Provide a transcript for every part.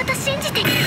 こと信じて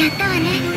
やったわね。